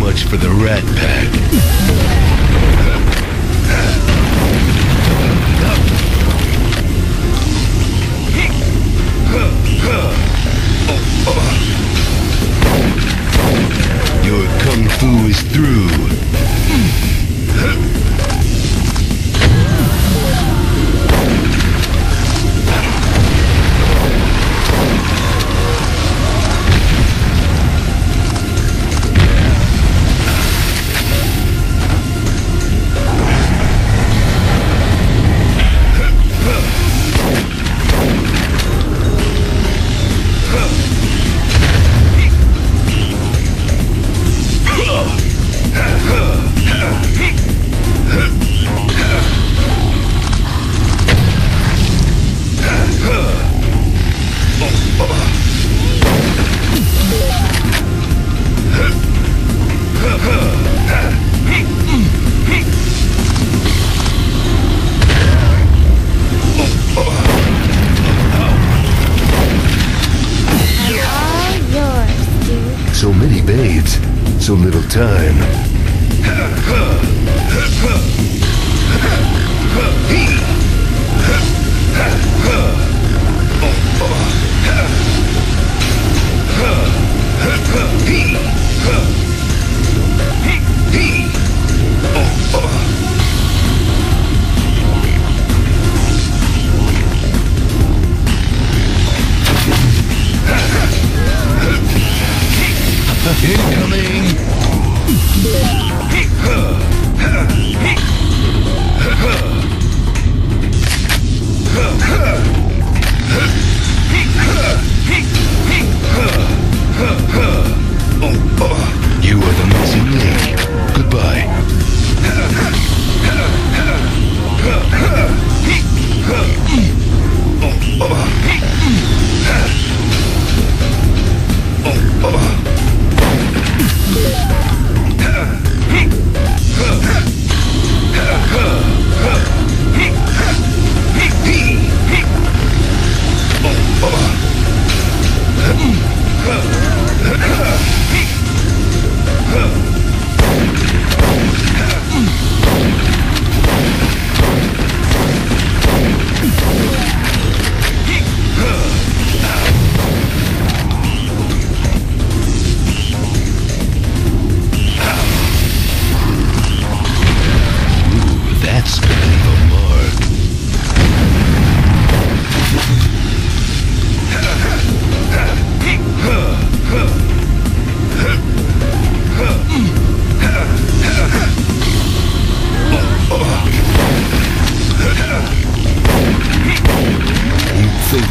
much for the Rat Pack. Your kung fu is through. So little time.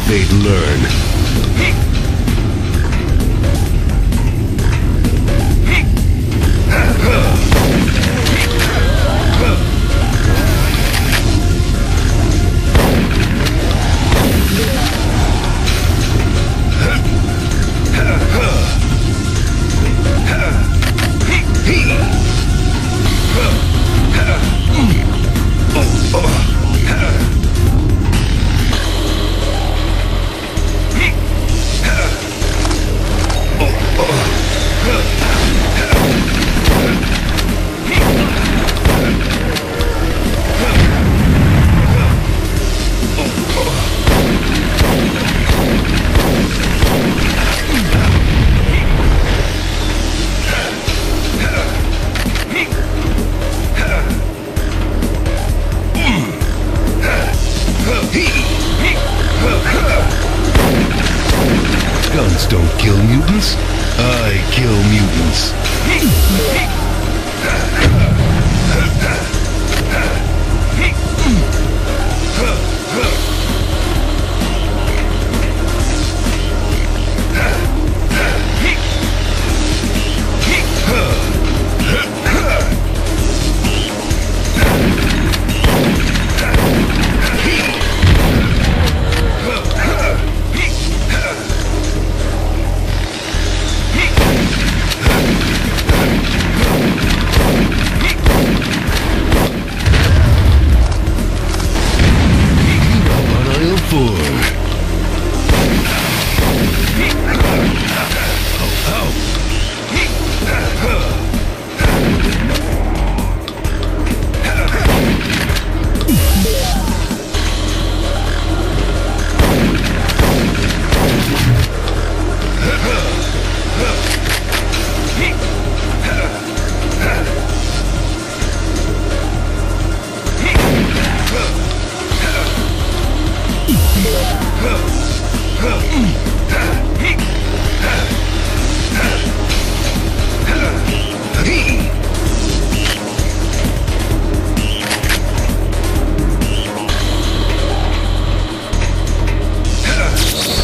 They'd learn.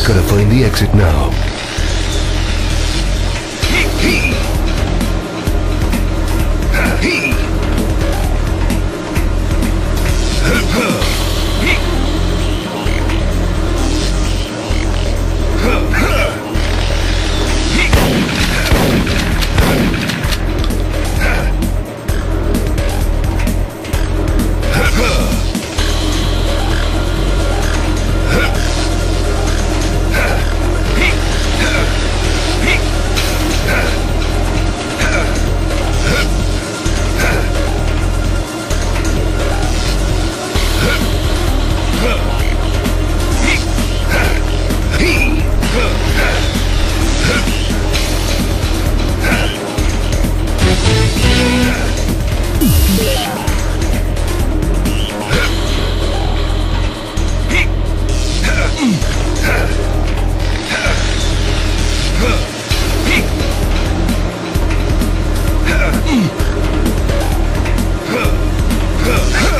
Gotta find the exit now. Huh. Huh.